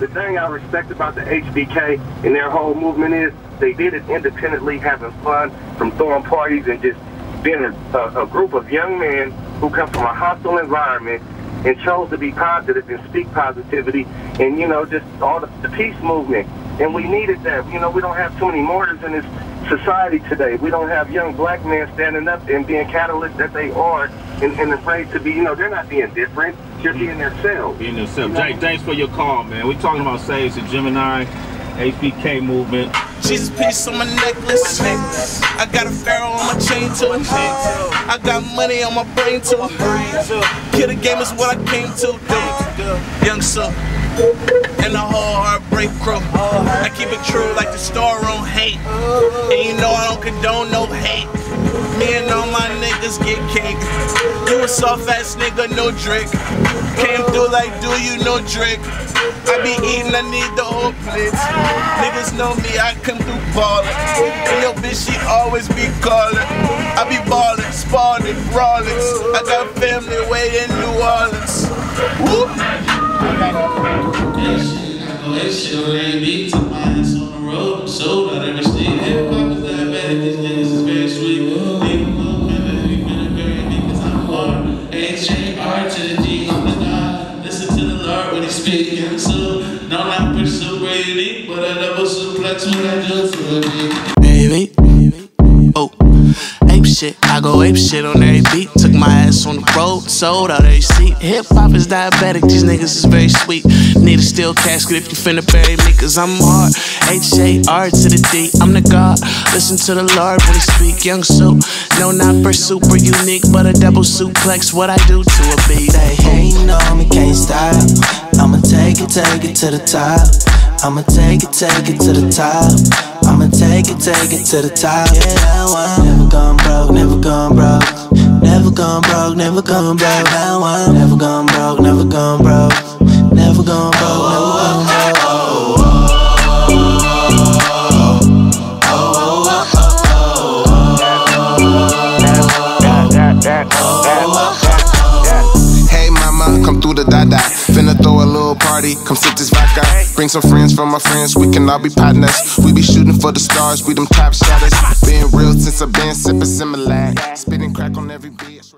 The thing I respect about the HBK and their whole movement is they did it independently, having fun, from throwing parties and just being a, a, a group of young men who come from a hostile environment and chose to be positive and speak positivity and, you know, just all the, the peace movement. And we needed that. You know, we don't have too many martyrs in this society today. We don't have young black men standing up and being catalysts that they are and, and afraid to be, you know, they're not being different. They're being themselves. Being yourself. Jake, thanks for your call, man. We're talking about Sage and Gemini, HBK movement. Jesus piece on my necklace. I got a pharaoh on my chain too. I got money on my brain too. Kid the game is what I came to do. Young son. And the whole heartbreak crew. I keep it true like the storeroom hate. And you know I don't condone no hate. Me and all my niggas get cake. You a soft ass nigga, no drink. Came through like, do you no drink? I be eating, I need the whole plate. Niggas know me, I come through ballin'. And your bitch, she always be callin'. I be ballin', spawning, brawling. I got family way in New Orleans. Whoop. Shit on on the road, sold out every. Hip hop is diabetic, these niggas is very sweet. Bury I'm hard. H-A-R to the God. Listen to the Lord when speaking. So, no, not pursue but I I do to. Baby. Oh, ape shit. I go ape shit on every beat. Took my ass on the road, sold out every seat. Hip hop is diabetic, these niggas is very sweet. Need a steel casket if you finna bury me, cause I'm hard. H A R to the D, I'm the God. Listen to the Lord when he speak. Young soup, no, not for super unique, but a double suplex. What I do to a beat. They hating on me, can't stop. I'ma take it, take it to the top. I'ma take it, take it to the top. I'ma take it, take it to the top. Yeah, I'm never gone broke, never gone broke. Never gone broke, never gone broke. Never gone broke, never gone broke. Never gone broke, never gone broke. Hey mama, come through the dada. Finna throw a little party, come sip this vodka. Bring some friends from my friends, we can all be partners. We be shooting for the stars, we them top shotters. Being real since I've been sipping similar. Spitting crack on every beat.